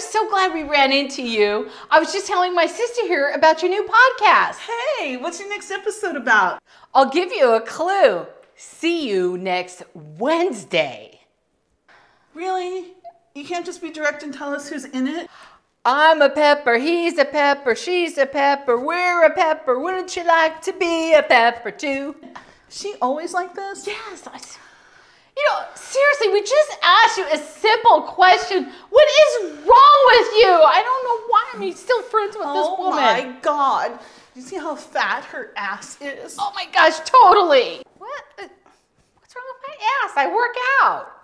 I'm so glad we ran into you. I was just telling my sister here about your new podcast. Hey, what's your next episode about? I'll give you a clue. See you next Wednesday. Really? You can't just be direct and tell us who's in it? I'm a pepper, he's a pepper, she's a pepper, we're a pepper. Wouldn't you like to be a pepper too? She always like this? Yes. I, you know, seriously, we just asked you a simple question. What is wrong with you? I don't know still friends with this woman. Oh my god. You see how fat her ass is? Oh my gosh, totally. What? What's wrong with my ass? I work out.